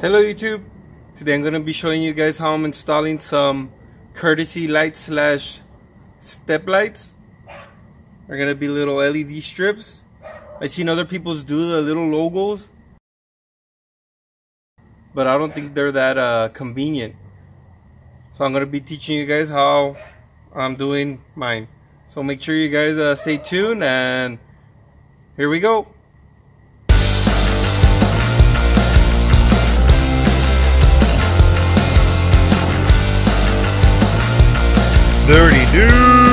Hello YouTube. Today I'm going to be showing you guys how I'm installing some courtesy lights slash step lights. They're going to be little LED strips. I've seen other people's do the little logos. But I don't think they're that uh, convenient. So I'm going to be teaching you guys how I'm doing mine. So make sure you guys uh, stay tuned and here we go. Dirty dudes!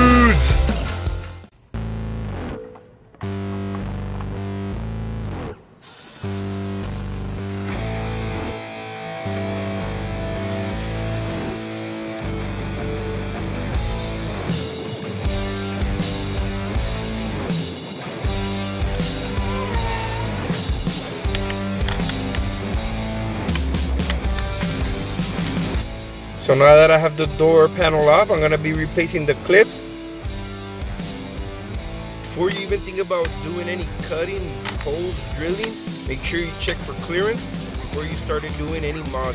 So now that I have the door panel off, I'm gonna be replacing the clips. Before you even think about doing any cutting, holes, drilling, make sure you check for clearance before you started doing any mod.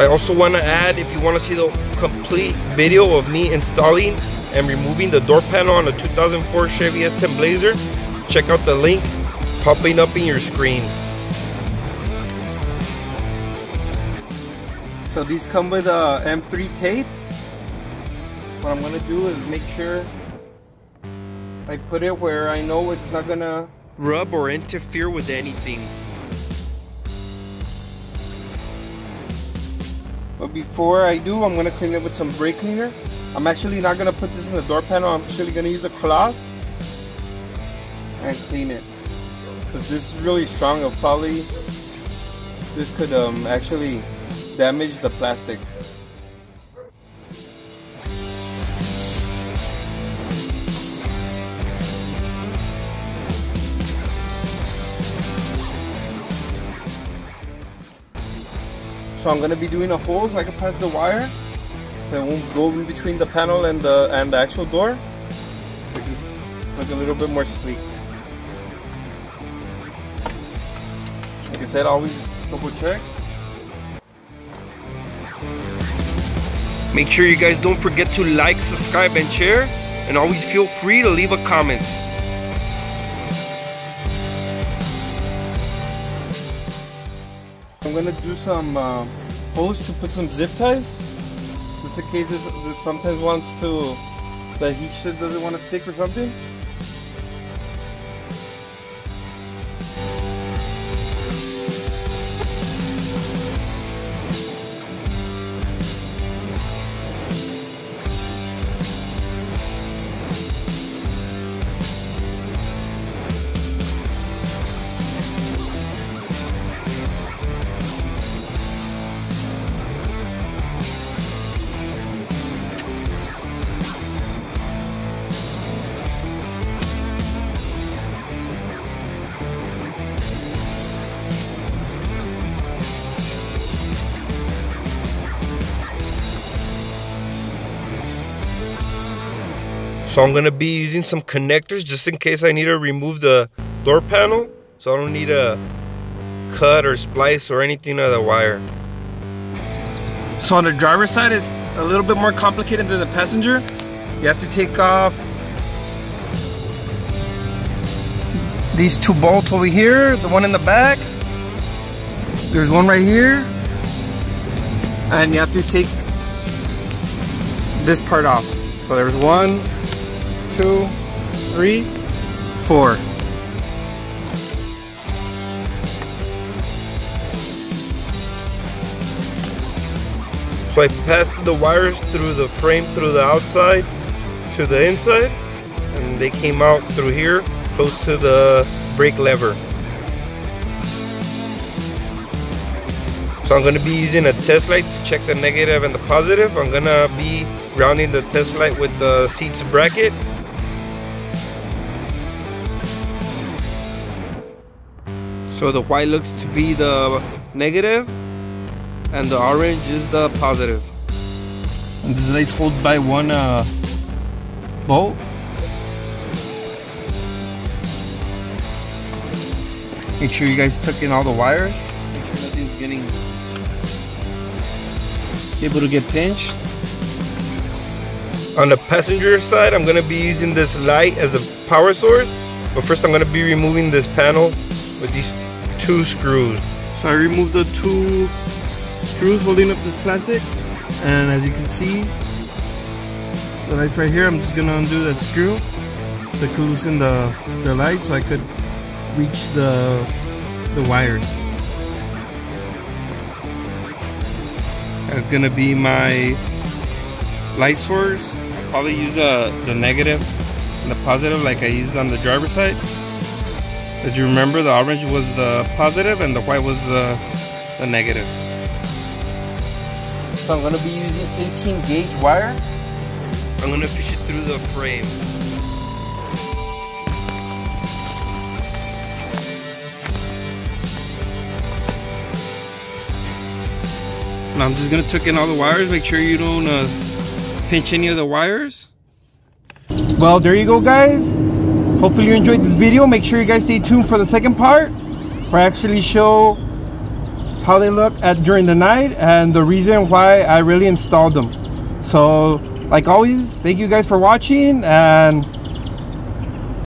I also want to add, if you want to see the complete video of me installing and removing the door panel on a 2004 Chevy S10 Blazer, check out the link popping up in your screen. So these come with a M3 tape. What I'm gonna do is make sure I put it where I know it's not gonna rub or interfere with anything. But before I do, I'm gonna clean it with some brake cleaner. I'm actually not gonna put this in the door panel. I'm actually gonna use a cloth and clean it. Cause this is really strong. It'll probably, this could um, actually damage the plastic. So I'm gonna be doing a hole so I can pass the wire so it won't go in between the panel and the and the actual door. So it can look a little bit more sleek. Like I said, always double check. Make sure you guys don't forget to like, subscribe, and share. And always feel free to leave a comment. I'm gonna do some uh, holes to put some zip ties. Just in case this, this sometimes wants to, the heat shit doesn't want to stick or something. So I'm gonna be using some connectors just in case I need to remove the door panel. So I don't need to cut or splice or anything of the wire. So on the driver's side it's a little bit more complicated than the passenger. You have to take off these two bolts over here, the one in the back. There's one right here. And you have to take this part off. So there's one, two, three, four. So I passed the wires through the frame through the outside to the inside and they came out through here close to the brake lever. So I'm going to be using a test light to check the negative and the positive. I'm going to be grounding the test light with the seats bracket So the white looks to be the negative and the orange is the positive. And this light's hold by one uh, bolt. Make sure you guys tuck in all the wires. Make sure nothing's getting able to get pinched. On the passenger side, I'm gonna be using this light as a power source. But first I'm gonna be removing this panel with these two screws. So I removed the two screws holding up this plastic. And as you can see, the lights right here, I'm just gonna undo that screw to loosen the, the light so I could reach the, the wires. That's gonna be my light source. I'll probably use the, the negative and the positive like I used on the driver's side. As you remember, the orange was the positive and the white was the, the negative. So I'm gonna be using 18 gauge wire. I'm gonna fish it through the frame. And I'm just gonna tuck in all the wires, make sure you don't uh, pinch any of the wires. Well, there you go guys. Hopefully you enjoyed this video. Make sure you guys stay tuned for the second part where I actually show how they look at during the night and the reason why I really installed them. So like always, thank you guys for watching and